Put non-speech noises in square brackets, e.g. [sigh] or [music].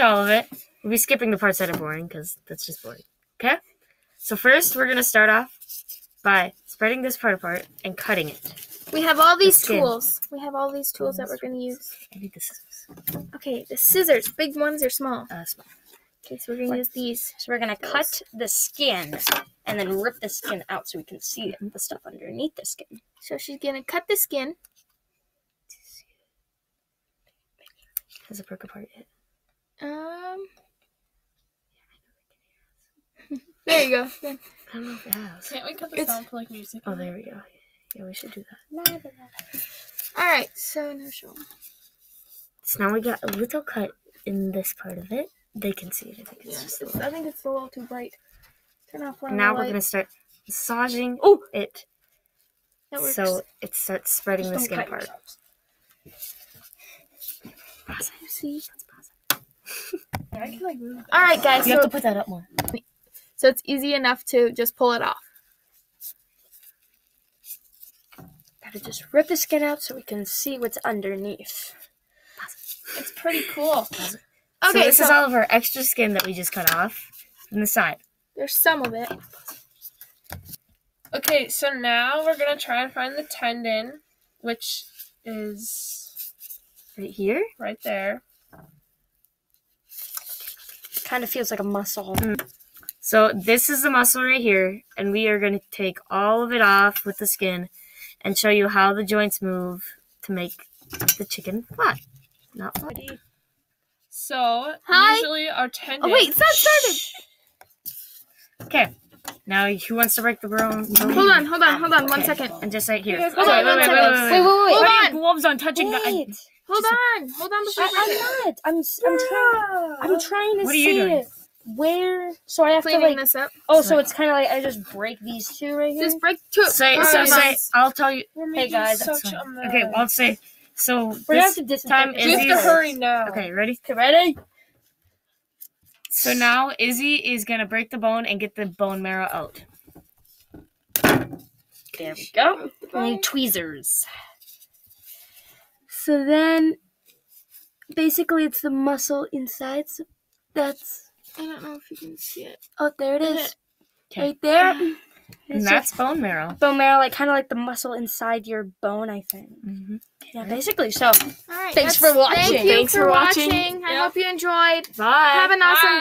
all of it. We'll be skipping the parts that are boring because that's just boring. Okay? So first, we're gonna start off by spreading this part apart and cutting it. We have all these skin. tools. We have all these tools that we're going to use. I need the scissors. Okay, the scissors, big ones or small? Uh, small. Okay, so we're going to use these. So we're gonna cut the skin and then rip the skin out so we can see the stuff underneath the skin. So she's going to cut the skin. Has it broke apart yet? There you go. I don't know if it has. Can't we cut It's- this down to like music? Oh, there we go. Yeah, we should do that. All right, so now show 'em. So now we got a little cut in this part of it. They can see it. I think it's Yeah, just a it's- little. I think it's a little too bright. Turn off one. of Now the we're gonna start massaging oh it so it starts spreading Just the don't skin cut part. yourselves. You see. [laughs] I can like move. All right, guys. You So, have to put that up more. So it's easy enough to just pull it off. Gotta just rip the skin out so we can see what's underneath. It's pretty cool. Okay, so this so is all of our extra skin that we just cut off from the side. there's some of it. Okay, so now we're gonna try and find the tendon, which is Right here. right there. Kind of feels like a muscle. Mm. So this is the muscle right here, and we are going to take all of it off with the skin and show you how the joints move to make the chicken flat. Not flat. So Hi. usually our tendon. Oh wait, it's not started. Okay. Now who wants to break the bone? Hold on, hold on, hold on, one Okay. second. And just right here. You guys- Okay, hold on, wait, wait, wait, wait, wait, Wait, wait. Hold on. gloves on, touching. Wait. I- Hold on, hold on before you break it. I, am not. I'm. I'm trying. I'm trying to What are you doing? it. Where? So I have to like. this up. Oh, so it's kind of like I just break these two right here. Just break two. Say, All so right. say, I'll tell you. We're Hey, guys, such fine. a Okay, mess. I'll say. So We're gonna have this to time it. we have to hurry now. Okay, ready? Okay, ready? So now Izzy is gonna break the bone and get the bone marrow out. There we go. Only tweezers. So then, basically, it's the muscle inside. So that's I don't know if you can see it. oh, there it is, Okay. right there. [gasps] And It's that's bone marrow. Bone marrow, like kind of like the muscle inside your bone, I think. Mm-hmm. Yeah, basically. So All right. Thanks for watching. Thank you Thanks for for watching. watching. I Yep. hope you enjoyed. Bye. Have an awesome Bye. day.